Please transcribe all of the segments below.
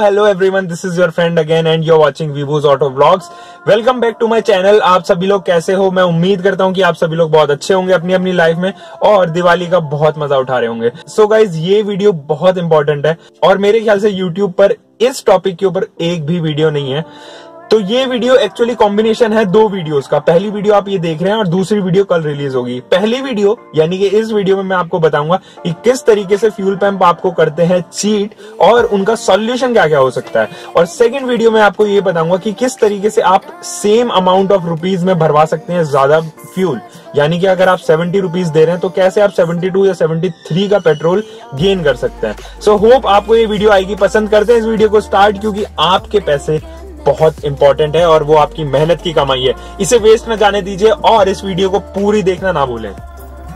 Hello everyone this is your friend again and you are watching Vivo's auto blogs welcome back to my channel आप सभी लोग कैसे हो? मैं उम्मीद करता हूँ कि आप सभी लोग बहुत अच्छे होंगे अपनी अपनी लाइफ में और दिवाली का बहुत मज़ा उठा रहे होंगे। सो so गाइज़ ये वीडियो बहुत इंपॉर्टेंट है और मेरे ख्याल से यूट्यूब पर इस टॉपिक के ऊपर एक भी वीडियो नहीं है। तो ये वीडियो एक्चुअली कॉम्बिनेशन है दो वीडियोस का। पहली वीडियो आप ये देख रहे हैं और दूसरी वीडियो कल रिलीज़ होगी। पहली वीडियो यानी कि इस वीडियो में मैं आपको बताऊँगा कि किस तरीके से फ्यूल पंप आपको करते हैं चीट और उनका सॉल्यूशन क्या क्या हो सकता है। और सेकंड वीडियो में आपको ये बताऊँगा कि किस तरीके से आप सेम अमाउंट ऑफ़ रुपीज़ में भरवा सकते हैं ज़्यादा फ्यूल यानी कि अगर आप सेवेंटी रुपीज़ दे रहे हैं तो कैसे आप सेवेंटी टू या सेवेंटी थ्री का पेट्रोल गेन कर सकते हैं। सो होप आपको ये वीडियो आएगी। पसंद करते हैं इस वीडियो को स्टार्ट क्योंकि आपके पैसे बहुत इंपॉर्टेंट है और वो आपकी मेहनत की कमाई है। इसे वेस्ट न जाने दीजिए और इस वीडियो को पूरी देखना ना भूलें।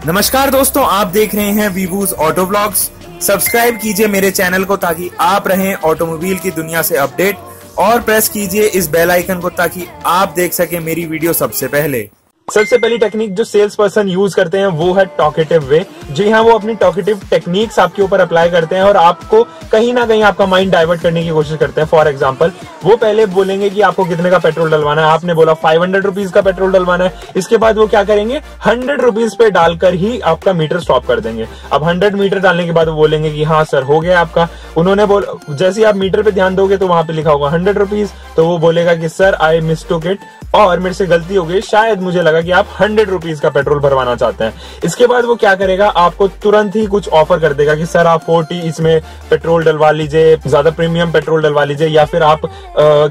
नमस्कार दोस्तों आप देख रहे हैं वीवूज ऑटो ब्लॉग्स सब्सक्राइब कीजिए मेरे चैनल को ताकि आप रहें ऑटोमोबाइल की दुनिया से अपडेट और प्रेस कीजिए इस बेल आइकन को ताकि आप देख सके मेरी वीडियो सबसे पहले। सबसे पहली टेक्निक जो सेल्स पर्सन यूज़ करते हैं वो है टॉकेटिव वे जी हाँ वो अपनी टॉकेटिव टेक्निक्स आपके ऊपर अप्लाई करते हैं और आपको कहीं ना कहीं आपका माइंड डाइवर्ट करने की कोशिश करते हैं। फॉर एग्ज़ाम्पल वो पहले बोलेंगे कि आपको कितने का पेट्रोल डलवाना है। आपने बोला फाइव हंड्रेड रुपीज़ का पेट्रोल डलवाना है। इसके बाद वो क्या करेंगे? हंड्रेड रुपीज़ पे डालकर ही आपका मीटर स्टॉप कर देंगे। अब हंड्रेड मीटर डालने के बाद वो बोलेंगे कि हाँ सर हो गया आपका। उन्होंने बोल, जैसे आप मीटर पे ध्यान दोगे तो वहाँ पे लिखा होगा हंड्रेड रुपीज़ तो वो बोलेगा कि sir I miss to it और मेरे से गलती हो गई। शायद मुझे लगा कि आप हंड्रेड रुपीज़ का पेट्रोल भरवाना चाहते हैं। इसके बाद वो क्या करेगा? आपको तुरंत ही कुछ ऑफ़र कर देगा कि, सर, आप फोर्टी इसमें पेट्रोल डलवा लीजिए, ज़्यादा प्रीमियम पेट्रोल डलवा लीजिए, या फिर आप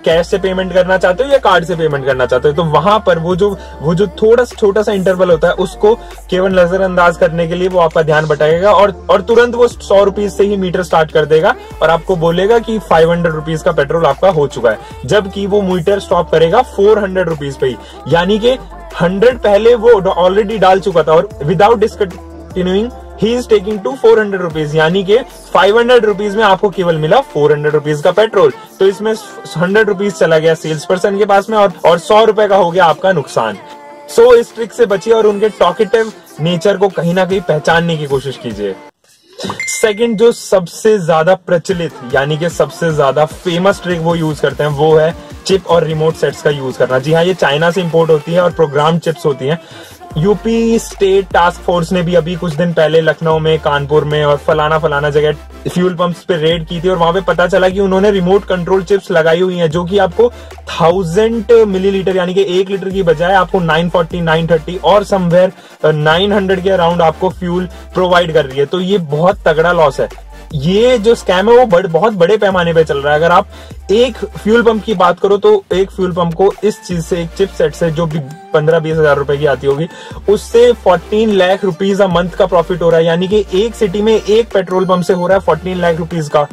कैश से पेमेंट करना चाहते हो या कार्ड से पेमेंट करना चाहते हो? तो वहाँ पर वो जो वो जो थोड़ा छोटा सा इंटरवल होता है, उसको केवल नजरअंदाज करने के लिए वो आपका ध्यान बटाएगा और और तुरंत वो सौ रुपीज़ से ही मीटर स्टार्ट कर देगा और आपको बोलेगा कि फाइव हंड्रेड रुपीज़ का पेट्रोल आपका हो चुका है। जबकि वो मीटर स्टॉप करेगा फोर हंड्रेड रुपीज़ पे यानी कि हंड्रेड पहले वो ऑलरेडी डाल चुका था और without discontinuing he is taking to four hundred rupees यानी कि फाइव हंड्रेड रुपीज़ में आपको केवल मिला फोर हंड्रेड रुपीज़ का पेट्रोल तो इसमें हंड्रेड रुपीज़ चला गया सेल्स पर्सन के पास में और, और सौ रुपए का हो गया आपका नुकसान. सो so, इस ट्रिक से बचिए और उनके टॉकेटिव नेचर को कहीं ना कहीं पहचानने की कोशिश कीजिए. सेकंड जो सबसे ज़्यादा प्रचलित यानी कि सबसे ज़्यादा फ़ेमस ट्रिक वो यूज़ करते हैं वो है चिप और रिमोट सेट्स का यूज़ करना. जी हाँ ये चाइना से इंपोर्ट होती है और प्रोग्राम चिप्स होती हैं. यूपी स्टेट टास्क फोर्स ने भी अभी कुछ दिन पहले लखनऊ में, कानपुर में और फलाना फलाना जगह फ्यूल पंप्स पे रेड की थी और वहाँ पे पता चला कि उन्होंने रिमोट कंट्रोल चिप्स लगाई हुई हैं, जो कि आपको थाउज़ेंड मिलीलीटर यानी कि एक लीटर की बजाय आपको 940 930 और समवेयर 900 के अराउंड आपको फ्यूल प्रोवाइड कर रही है। तो ये बहुत तगड़ा लॉस है। ये जो स्कैम है वो बड़, बहुत बड़े पैमाने पे चल रहा है। अगर आप एक फ्यूल पंप की बात करो तो एक फ्यूल पंप को इस चीज़ से एक चिप सेट से जो भी पंद्रह बीस हज़ार रुपए की आती होगी उससे fourteen lakh rupees a month का प्रॉफिट हो रहा है। यानी कि एक सिटी में एक पेट्रोल पंप से हो रहा है फोर्टीन लाख रुपीज़ का।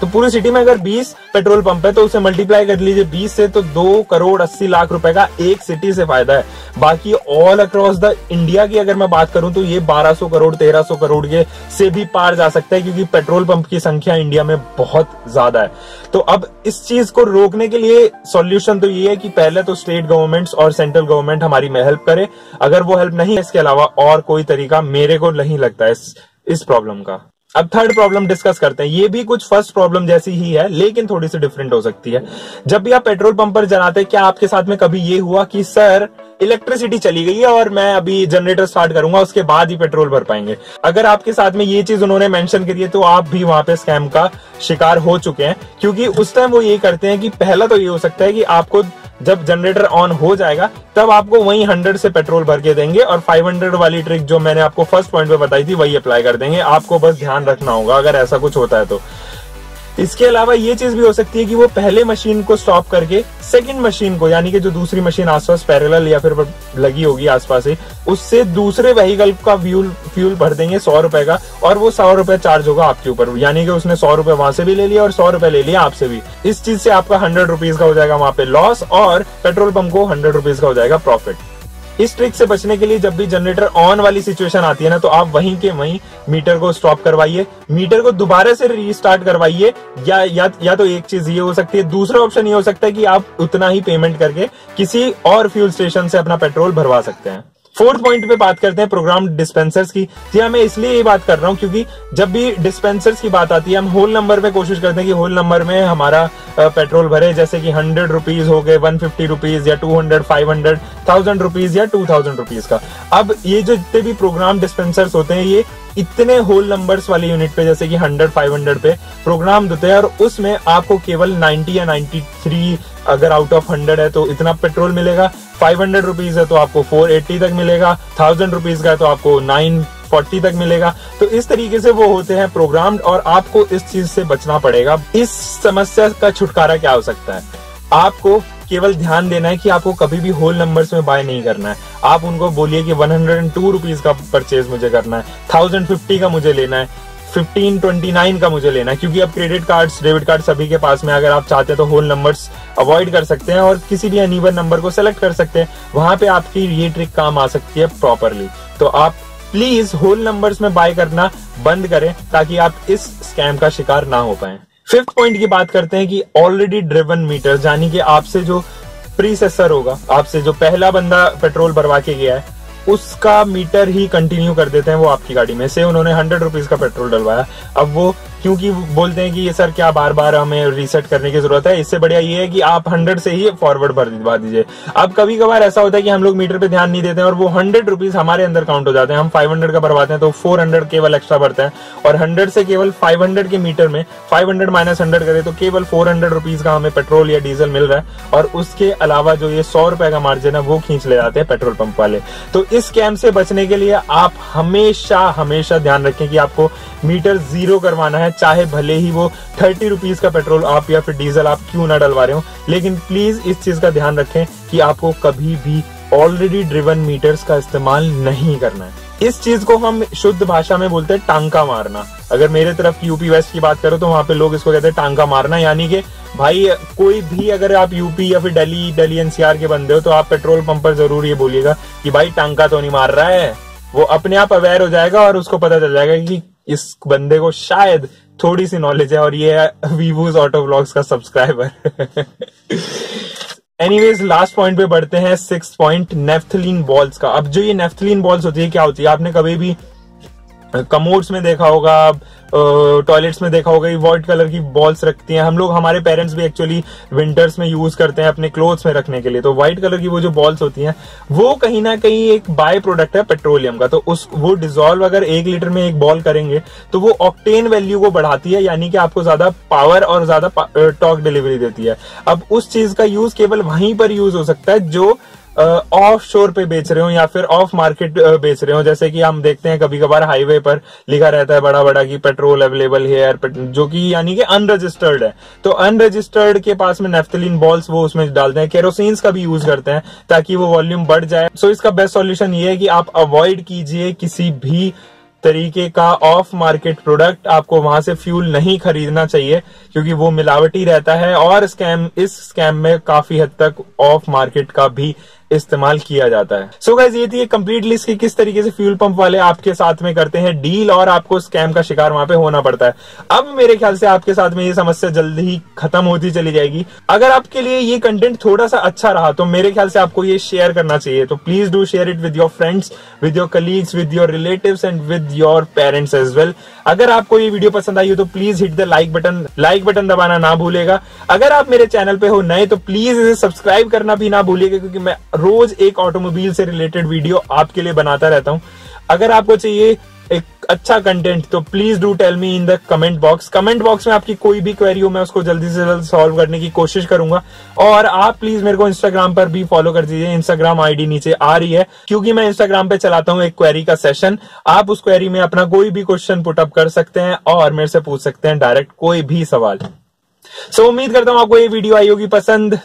तो पूरी सिटी में अगर 20 पेट्रोल पंप है तो उसे मल्टीप्लाई कर लीजिए 20 से तो दो करोड़ अस्सी लाख रुपए का एक सिटी से फ़ायदा है। बाकी ऑल अक्रॉस द इंडिया की अगर मैं बात करूँ तो ये 1200 करोड़ 1300 करोड़ के से भी पार जा सकता है क्योंकि पेट्रोल पंप की संख्या इंडिया में बहुत ज़्यादा है। तो अब इस चीज़ को रोकने के लिए सोल्यूशन तो ये है कि पहले तो स्टेट गवर्नमेंट और सेंट्रल गवर्नमेंट हमारी में हेल्प करे। अगर वो हेल्प नहीं है इसके अलावा और कोई तरीका मेरे को नहीं लगता है इस, इस प्रॉब्लम का। अब थर्ड प्रॉब्लम डिस्कस करते हैं। ये भी कुछ फ़र्स्ट प्रॉब्लम जैसी ही है, लेकिन थोड़ी सी डिफरेंट हो सकती है। जब भी आप पेट्रोल पंप पर जलाते हैं, क्या आपके साथ में कभी ये हुआ कि, सर इलेक्ट्रिसिटी चली गई है और मैं अभी जनरेटर स्टार्ट करूँगा, उसके बाद ही पेट्रोल भर पाएँगे। अगर आपके साथ में ये चीज़ उन्होंने मेंशन करी है तो आप भी वहाँ पे स्कैम का शिकार हो चुके हैं। क्योंकि उस टाइम वो ये करते हैं कि पहला तो ये हो सकता है कि आपको जब जनरेटर ऑन हो जाएगा, तब आपको वही हंड्रेड से पेट्रोल भर के देंगे और 500 वाली ट्रिक जो मैंने आपको फ़र्स्ट पॉइंट पे बताई थी, वही अप्लाई कर देंगे। आपको बस ध्यान रखना होगा, अगर ऐसा कुछ होता है तो। इसके अलावा ये चीज़ भी हो सकती है कि वो पहले मशीन को स्टॉप करके सेकंड मशीन को, यानी कि जो दूसरी मशीन आसपास पैरेलल या फिर लगी होगी आसपास ही, उससे दूसरे व्हीकल का फ्यूल फ्यूल भर देंगे सौ रुपए का, और वो सौ रुपए चार्ज होगा आपके ऊपर। यानी कि उसने सौ रुपए वहाँ से भी ले लिया और सौ रुपए ले लिया आपसे भी। इस चीज़ से आपका हंड्रेड रुपीज़ का हो जाएगा वहाँ पे लॉस और पेट्रोल पंप को हंड्रेड रुपीज़ का हो जाएगा प्रॉफिट इस ट्रिक से बचने के लिए जब भी जनरेटर ऑन वाली सिचुएशन आती है ना तो आप वहीं के वहीं मीटर को स्टॉप करवाइए। मीटर को दोबारा से रीस्टार्ट करवाइए या, या या तो एक चीज़ ये हो सकती है। दूसरा ऑप्शन ये हो सकता है कि आप उतना ही पेमेंट करके किसी और फ्यूल स्टेशन से अपना पेट्रोल भरवा सकते हैं। फोर्थ पॉइंट पे बात करते हैं प्रोग्राम डिस्पेंसर्स की। जी हाँ मैं इसलिए ये बात कर रहा हूँ क्योंकि जब भी डिस्पेंसर्स की बात आती है, हम होल नंबर में कोशिश करते हैं कि होल नंबर में हमारा पेट्रोल भरे। जैसे कि हंड्रेड रुपीज़ हो गए, वन फिफ्टी रुपीज़ या two hundred, five hundred, thousand rupees या टू थाउज़ेंड रुपीज़ का। अब ये जो जितने भी प्रोग्राम डिस्पेंसर्स होते हैं, ये इतने होल नंबर्स वाले यूनिट पे, जैसे कि 100 500 पे प्रोग्राम देते हैं और उसमें आपको केवल 90 या 93 अगर आउट ऑफ़ 100 है तो इतना पेट्रोल मिलेगा। 500 रुपीज़ है तो आपको 480 तक मिलेगा, थाउज़ेंड रुपीज़ का है तो आपको 940 तक मिलेगा। तो इस तरीके से वो होते हैं प्रोग्राम्ड और आपको इस चीज़ से बचना पड़ेगा। इस समस्या का छुटकारा क्या हो सकता है? आपको केवल ध्यान देना है कि आपको कभी भी होल नंबर्स में बाय नहीं करना है। आप उनको बोलिए कि one hundred and two rupees का परचेज मुझे करना है थाउज़ेंड फिफ्टी का मुझे लेना है। फिफ्टीन ट्वेंटी नाइन का मुझे लेना है, क्योंकि अब क्रेडिट कार्ड डेबिट कार्ड सभी के पास में अगर आप चाहते हैं तो होल नंबर्स अवॉइड कर सकते हैं और किसी भी अनिवन नंबर को सेलेक्ट कर सकते हैं। वहाँ पे आपकी ये ट्रिक काम आ सकती है प्रॉपरली तो आप प्लीज़ होल नंबर्स में बाय करना बंद करें, ताकि आप इस स्कैम का शिकार ना हो पाए। फिफ्थ पॉइंट की बात करते हैं कि ऑलरेडी ड्रिवन मीटर यानी कि आपसे जो प्रीसेसर होगा, आपसे जो पहला बंदा पेट्रोल भरवा के गया है उसका मीटर ही कंटिन्यू कर देते हैं वो आपकी गाड़ी में। से उन्होंने हंड्रेड रुपीज़ का पेट्रोल डलवाया। अब वो क्योंकि बोलते हैं कि ये सर क्या बार बार हमें रीसेट करने की ज़रूरत है? इससे बढ़िया ये है कि आप हंड्रेड से ही फॉरवर्ड भर दीजिए। अब कभी कभार ऐसा होता है कि हम लोग मीटर पे ध्यान नहीं देते हैं और वो हंड्रेड रुपीज़ हमारे अंदर काउंट हो जाते हैं। हम फाइव हंड्रेड का भरवाते हैं तो फोर हंड्रेड केवल एक्स्ट्रा भरते हैं। और हंड्रेड से केवल फाइव हंड्रेड के मीटर में फाइव हंड्रेड माइनस हंड्रेड करे तो केवल फोर हंड्रेड रुपीज़ का हमें पेट्रोल या डीजल मिल रहा है। और उसके अलावा जो ये सौ रुपए का मार्जिन है, वो खींच ले जाते हैं पेट्रोल पंप वाले। तो इस स्कैम से बचने के लिए आप हमेशा हमेशा ध्यान रखें कि आपको मीटर ज़ीरो करवाना है। चाहे भले ही वो थर्टी रुपीज़ का पेट्रोल आप या फिर डीजल आप क्यों ना डलवा रहे हो, लेकिन प्लीज़ इस चीज़ का ध्यान रखें कि आपको कभी भी ऑलरेडी ड्रिवन मीटर्स का इस्तेमाल नहीं करना है। इस चीज़ को हम शुद्ध भाषा में बोलते हैं टांका मारना। अगर मेरे तरफ़ यूपी वेस्ट की बात करो तो वहाँ पे लोग इसको कहते हैं टांका मारना, यानी कि भाई, कोई भी अगर आप यूपी या फिर दिल्ली दिल्ली एनसीआर के बंदे हो तो आप पेट्रोल पंप पर ज़रूर ये बोलिएगा कि भाई टांका तो नहीं मार रहा है। वो अपने आप अवेयर हो जाएगा और उसको पता चल जाएगा कि इस बंदे को शायद थोड़ी सी नॉलेज है और ये है वीवूज ऑटो ब्लॉग्स का सब्सक्राइबर एनीवेज लास्ट पॉइंट पे बढ़ते हैं सिक्स पॉइंट नेफ्थलीन बॉल्स का। अब जो ये नेफ्थलीन बॉल्स होती है, क्या होती है? आपने कभी भी कमोड्स में देखा होगा टॉयलेट्स में देखा होगा, ये व्हाइट कलर की बॉल्स रखती हैं। हम लोग, हमारे पेरेंट्स भी एक्चुअली विंटर्स में यूज़ करते हैं अपने क्लोथ्स में रखने के लिए। तो व्हाइट कलर की वो जो बॉल्स होती हैं, वो कहीं ना कहीं एक बाय प्रोडक्ट है पेट्रोलियम का। तो उस, वो डिजोल्व अगर एक लीटर में एक बॉल करेंगे तो वो ऑक्टेन वैल्यू को बढ़ाती है, यानी कि आपको ज़्यादा पावर और ज़्यादा टॉक डिलीवरी देती है। अब उस चीज़ का यूज़ केवल वहीं पर यूज़ हो सकता है, जो ऑफ़ शोर पे बेच रहे हो या फिर ऑफ़ मार्केट बेच रहे हो? जैसे कि हम देखते हैं कभी कभार हाईवे पर लिखा रहता है बड़ा बड़ा कि पेट्रोल अवेलेबल है जो कि यानी कि अनरजिस्टर्ड है। तो अनरजिस्टर्ड के पास में नेफ्थलिन बॉल्स वो उसमें डालते हैं। केरोसिन का भी यूज़ करते हैं ताकि वो वॉल्यूम बढ़ जाए। सो so, इसका बेस्ट सोल्यूशन ये है कि आप अवॉइड कीजिए किसी भी तरीके का ऑफ़ मार्केट प्रोडक्ट आपको वहाँ से फ्यूल नहीं खरीदना चाहिए क्योंकि वो मिलावटी रहता है और स्कैम इस स्कैम में काफ़ी हद तक ऑफ़ मार्केट का भी इस्तेमाल किया जाता है। सो so गाइज़ ये थी कंप्लीट लिस्ट की किस तरीके से फ्यूल पंप वाले आपके साथ में करते हैं डील और आपको स्कैम का शिकार वहाँ पे होना पड़ता है। अब मेरे ख्याल से आपके साथ में ये समस्या जल्द ही खत्म होती चली जाएगी। अगर आपके लिए ये कंटेंट थोड़ा सा अच्छा रहा तो मेरे ख्याल से आपको ये शेयर करना चाहिए। तो please do share it with your friends with your colleagues with your relative and with your parents as well अगर आपको ये वीडियो पसंद आई हो तो please hit the like button like button दबाना ना भूलेगा। अगर आप मेरे चैनल पे हो नए तो प्लीज़ इसे सब्सक्राइब करना भी ना भूलिएगा, क्योंकि मैं रोज एक ऑटोमोबाइल से रिलेटेड वीडियो आपके लिए बनाता रहता हूँ। अगर आपको चाहिए एक अच्छा कंटेंट तो please do tell me in the comment box comment box में आपकी कोई भी क्वेरी हो मैं उसको जल्दी से जल्द सॉल्व करने की कोशिश करूँगा। और आप प्लीज़ मेरे को इंस्टाग्राम पर भी फॉलो कर दीजिए। इंस्टाग्राम आईडी नीचे आ रही है। क्योंकि मैं इंस्टाग्राम पे चलाता हूँ एक क्वेरी का सेशन आप उस क्वेरी में अपना कोई भी क्वेश्चन पुटअप कर सकते हैं और मेरे से पूछ सकते हैं डायरेक्ट कोई भी सवाल। सो so, उम्मीद करता हूँ आपको ये वीडियो आई होगी पसंद।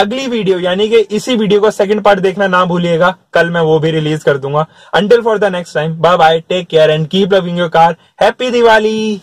अगली वीडियो, यानी कि इसी वीडियो का सेकंड पार्ट देखना ना भूलिएगा। कल मैं वो भी रिलीज़ कर दूँगा। Until for the next time bye bye take care and keep loving your car happy Diwali